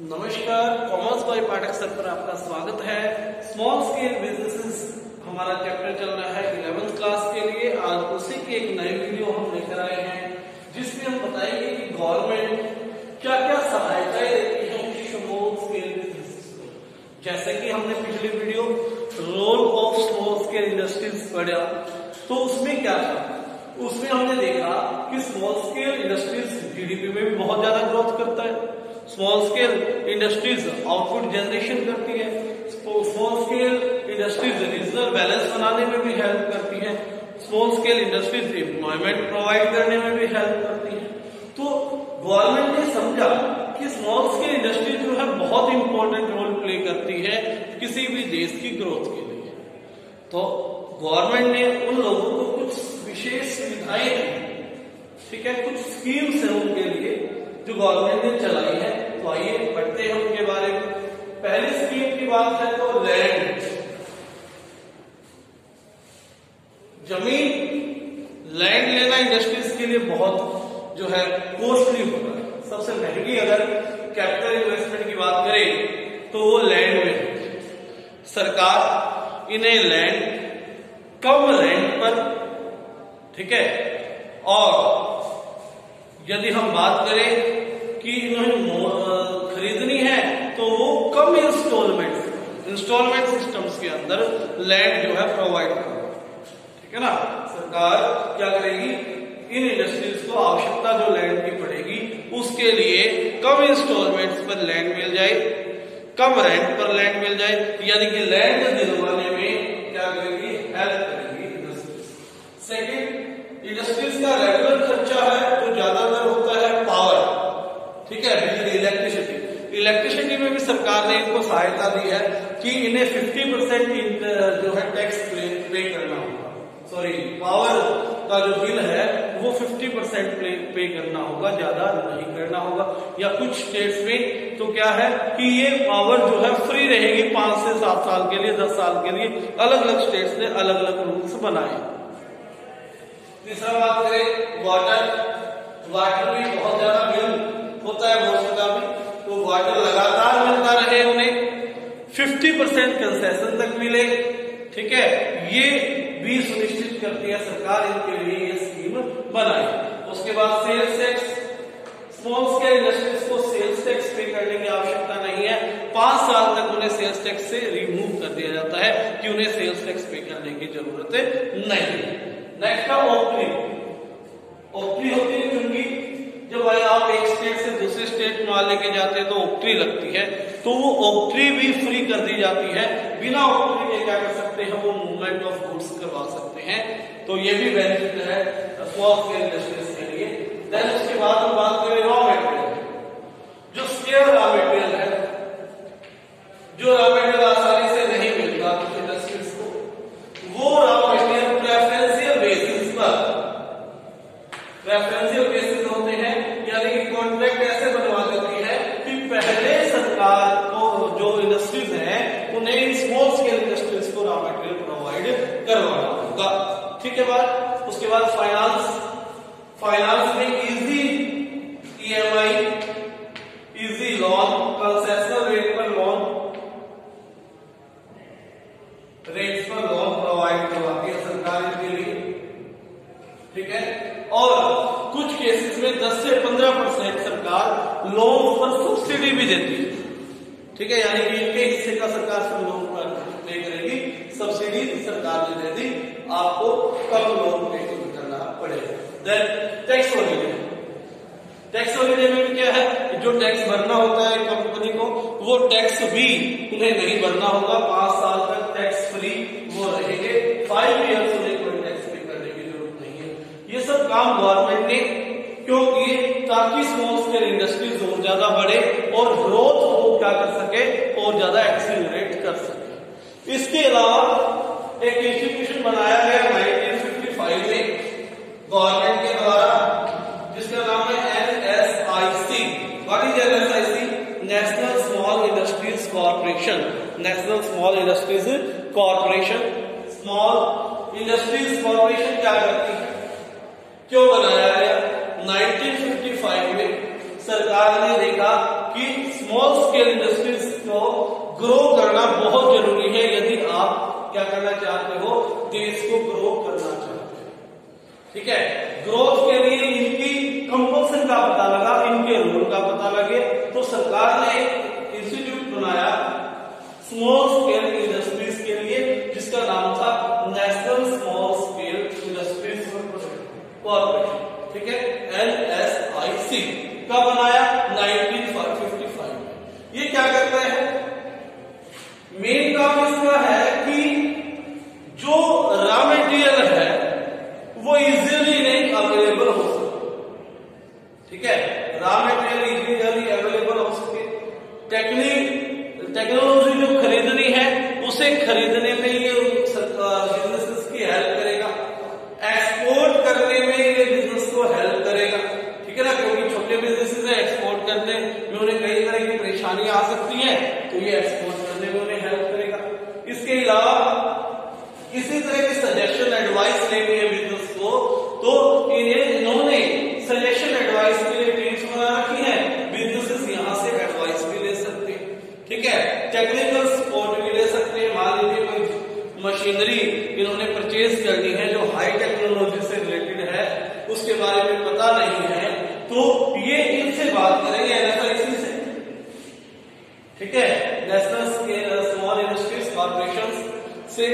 नमस्कार, commerce by Pathak sir पर आपका स्वागत है। स्मॉल स्केल बिजनेसेस हमारा चैप्टर चल रहा है इलेवेंथ क्लास के लिए। आज उसी की एक नई वीडियो हम लेकर आए हैं, जिसमें हम बताएँगे कि गवर्नमेंट क्या क्या सहायताएँ देती है स्मॉल स्केल बिज़नेस को। जैसे कि हमने पिछली video role of small scale industries पढ़ा। तो उसमें क्या था? उसमें हमने देखा कि स्मॉल स्केल इंडस्ट्रीज़ जीडीपी में भी बहुत ज़्यादा ग्रोथ करता है। Small scale industries output generation करती है। Small scale industries regional balance बनाने में भी हेल्प करती है। Small scale industries employment provide करने में भी हेल्प करती है। तो गवर्नमेंट ने समझा कि स्मॉल स्केल इंडस्ट्री जो है बहुत इंपॉर्टेंट रोल प्ले करती है किसी भी देश की ग्रोथ के लिए। तो गवर्नमेंट ने उन लोगों को कुछ विशेष सुविधाएँ ठीक है? कुछ स्कीम्स है उनके लिए जो गवर्नमेंट ने चलाई है। तो आइए पढ़ते हैं उनके बारे में। पहली स्कीम की बात है तो लैंड ज़मीन लैंड लेना इंडस्ट्रीज़ के लिए बहुत जो है कॉस्टली होता है। सबसे महँगी अगर कैपिटल इन्वेस्टमेंट की बात करें तो वो लैंड में सरकार इन्हें लैंड कम रेंट पर, ठीक है? और यदि हम बात करें कि खरीदनी है तो वो कम इंस्टॉलमेंट इंस्टॉलमेंट सिस्टम्स के अंदर लैंड जो है प्रोवाइड करेगा ठीक है ना? सरकार क्या करेगी? इन इंडस्ट्रीज़ को आवश्यकता जो लैंड की पड़ेगी, उसके लिए कम इंस्टॉलमेंट्स पर लैंड मिल जाए, कम रेंट पर लैंड मिल जाए, यानी कि लैंड दिलवाने में क्या करेगी? हेल्प करेगी इंडस्ट्रीज़ सेकेंड इंडस्ट्रीज़ का रेगुलर खर्चा है तो ज़्यादातर होता है पावर ठीक है बिजली इलेक्ट्रिसिटी इलेक्ट्रिसिटी में भी सरकार ने इनको सहायता दी है कि इन्हें 50 परसेंट जो है टैक्स पे करना होगा। सॉरी पावर का जो बिल है, वो 50 परसेंट पे करना होगा, ज़्यादा नहीं करना होगा। या कुछ स्टेट्स में तो क्या है कि ये पावर जो है फ्री रहेगी पाँच से सात साल के लिए, दस साल के लिए। अलग अलग स्टेट्स ने अलग अलग रूल्स बनाए। तीसरा बात करें वाटर वाटर भी बहुत ज़्यादा बिल होता है मौसम का भी तो वाटर लगातार मिलता रहे उन्हें। 50 परसेंट कंसेशन तक मिले, ठीक है? ये भी सुनिश्चित करती है सरकार इनके लिए ये स्कीम बनाई। उसके बाद sales tax small scale industries को सेल्स टैक्स पे करने की आवश्यकता नहीं है। पाँच साल तक उन्हें सेल्स टैक्स से रिमूव कर दिया जाता है कि उन्हें सेल्स टैक्स पे करने की ज़रूरत नहीं नेक्स्ट है ओपरी ओपरी होती है क्योंकि जब आप एक स्टेट से दूसरे स्टेट माल लेके जाते हैं तो ऑक्ट्री लगती है। तो वो ऑक्ट्री भी फ्री कर दी जाती है। बिना ऑक्ट्री के क्या कर सकते हैं? वो मूवमेंट ऑफ़ गुड्स करवा सकते हैं। तो ये भी बेनिफिट है। देन उसके बाद हम बात करें रॉ मेटेरियल जो स्केयर रॉ मेटेरियल है, जो रॉ मेटेरियल आसानी से नहीं मिलता कुछ इंडस्ट्रीज़ को वो रॉ मेटेरियल प्रेफरेंशियल बेसिस पर प्रेफरेंशियल बेसिस कॉन्ट्रैक्ट ऐसे बनवा देती है कि पहले सरकार को जो इंडस्ट्रीज़ हैं उन्हें स्मॉल स्केल इंडस्ट्रीज़ को रॉ मटेरियल प्रोवाइड करवाना होगा है बात उसके बाद फाइनेंस फाइनेंस में easy EMI easy loan concessional rate पर लोन रेट्स पर लोन प्रोवाइड करवाती है सरकार के लिए। ठीक है? और कुछ केसेस में 10 से 15 परसेंट सरकार लोन पर सब्सिडी भी देती है। ठीक है? यानी कि इनके हिस्से का सरकार सब लोन सब्सिडी सरकार ने दे दी, आपको कम लोन पे करना पड़ेगा। टैक्स हॉलीडे टैक्स हॉलीडे में क्या है? जो टैक्स भरना होता है कंपनी को, वो टैक्स भी उन्हें नहीं भरना होगा। पाँच साल तक टैक्स फ्री वो रहेंगे। फाइव ईयर्स उन्हें कोई टैक्स पे करने की ज़रूरत नहीं है। ये सब काम गवर्नमेंट ने क्यों किए ताकि स्मॉल स्केल इंडस्ट्रीज़ और ज़्यादा बढ़े और ग्रोथ को क्या कर सके और ज़्यादा एक्सीलरेट कर सके। इसके अलावा एक इंस्टीट्यूशन बनाया गया 1955 में गवर्नमेंट के द्वारा, जिसका नाम है NSIC what is NSIC national small industries corporation national small industries corporation small industries corporation क्या करती है? क्यों बनाया गया 1955 में सरकार ने देखा कि स्मॉल स्केल इंडस्ट्रीज़ को ग्रो करना बहुत ज़रूरी है। यदि आप क्या करना चाहते हो, देश को ग्रो करना चाहते हो। ठीक है? ग्रोथ के लिए इनकी कंपल्सन का पता लगा, इनके रोल का पता लगे। तो सरकार ने इंस्टीट्यूट बनाया स्मॉल स्केल इंडस्ट्रीज़ के लिए जिसका नाम था national small scale industries corporation ठीक है एन एस आई सी कब बनाया 1955 ये क्या करता है मेन काम इसका है कि जो रॉ मेटेरियल है वो इजीली नहीं अवेलेबल हो सके ठीक है रॉ मेटेरियल इजीली अवेलेबल हो सके टेक्निक टेक्नोलॉजी जो खरीदनी है उसे खरीदने में ये बिजनेसेस की हेल्प करेगा एक्सपोर्ट करने में ये बिज़नेस को हेल्प करेगा ठीक है ना क्योंकि छोटे बिजनेसेस है एक्सपोर्ट करने में उन्हें कई तरह की परेशानियाँ आ सकती हैं तो ये एक्सपोर्ट करने में उन्हें हेल्प करेगा इसके अलावा किसी तरह की सजेशन लेनी है बिज़नेस को तो इन्हें, इन्होंने सजेशन एडवाइस के लिए टीम्स बना रखी है। बिजनेसेस यहाँ से एडवाइस भी ले सकते हैं। ठीक है? टेक्निकल सपोर्ट भी ले सकते हैं। मान लीजिए कोई मशीनरी इन्होंने परचेज करनी है जो हाई टेक्नोलॉजी से रिलेटेड है, उसके बारे में पता नहीं है तो ये इनसे बात करेंगे एनएसआईसी से। ठीक है? नेशनल स्मॉल इंडस्ट्रीज़ कॉर्पोरेशन से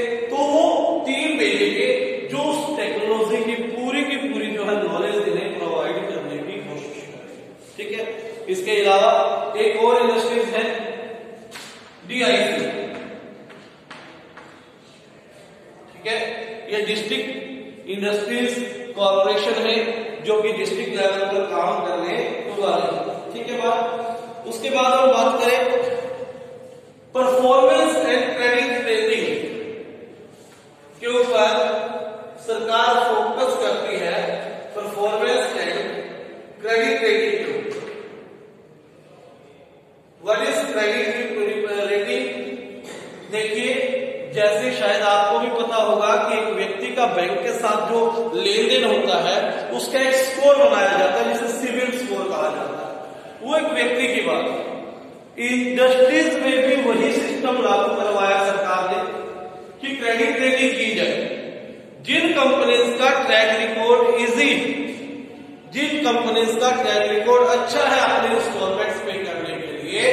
इसके अलावा एक और इंडस्ट्रीज़ है डीआईसी ठीक है? ये डिस्ट्रिक्ट इंडस्ट्रीज़ कॉरपोरेशन है, जो कि डिस्ट्रिक्ट लेवल पर काम करने वाले ठीक है बात? उसके बाद हम बात करें परफॉर्मेंस एंड क्रेडिट रेटिंग के ऊपर सरकार फोकस करती है परफॉर्मेंस एंड क्रेडिट रेटिंग के ऊपर व्हाट इज़ क्रेडिट देखिए, जैसे शायद आपको भी पता होगा कि एक व्यक्ति का बैंक के साथ जो लेन देन होता है, उसका एक स्कोर बनाया जाता है, जिसे सिविल स्कोर कहा जाता है। वो एक व्यक्ति की बात है। इंडस्ट्रीज़ में भी वही सिस्टम लागू करवाया सरकार ने कि क्रेडिट रेटिंग की जाए। जिन कंपनीज़ का ट्रैक रिकॉर्ड इजी जिन कंपनीज़ का ट्रैक रिकॉर्ड अच्छा है, आपने इंस्टॉलमेंट्स पे करने के लिए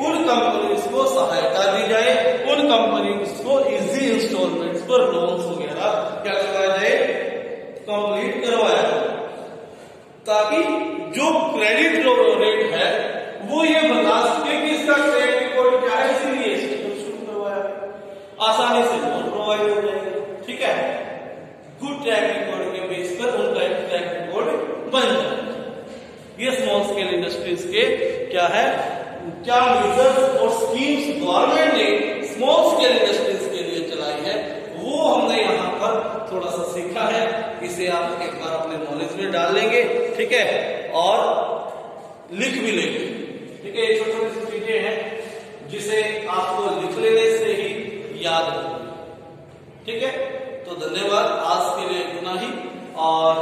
उन कंपनीज़ को सहायता दी जाए, उन कंपनीज़ को इजी इंस्टॉलमेंट्स पर लोन्स वगैरह क्या करवाया जाए? कंप्लीट करवाया जाए। ताकि जो क्रेडिट रेट है, वो ये बता सके कि इसका क्रेडिट रिकॉर्ड क्या है, इसीलिए सिस्टम शुरू करवाया। आसानी से लोन प्रोवाइड हो जाएगा ठीक है? गुड ट्रैक रिकॉर्ड के बेस पर उनका एक ट्रैक रिकॉर्ड बन जाए। ये स्मॉल स्केल इंडस्ट्रीज़ के क्या है? क्या मेजर्स और स्कीम्स गवर्नमेंट ने स्मॉल स्केल इंडस्ट्रीज़ के लिए चलाई है वो हमने यहाँ पर थोड़ा सा सीखा है। इसे आप एक बार अपने नॉलेज में डाल लेंगे ठीक है? और लिख भी लेंगे। ठीक है ये छोटी छोटी सी चीज़ें हैं जिसे आपको लिख लेने से ही याद ठीक है? तो धन्यवाद आज के लिए इतना ही और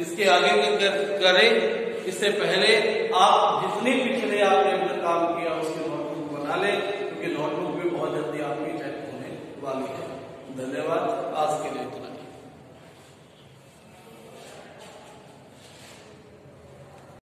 इसके आगे कर, करें। इससे पहले आप जितनी पिछले आपने अपना काम किया, उसके नोटबुक बना लें, क्योंकि नोटबुक भी बहुत जल्दी आपकी चेक होने वाली है। धन्यवाद। आज के लिए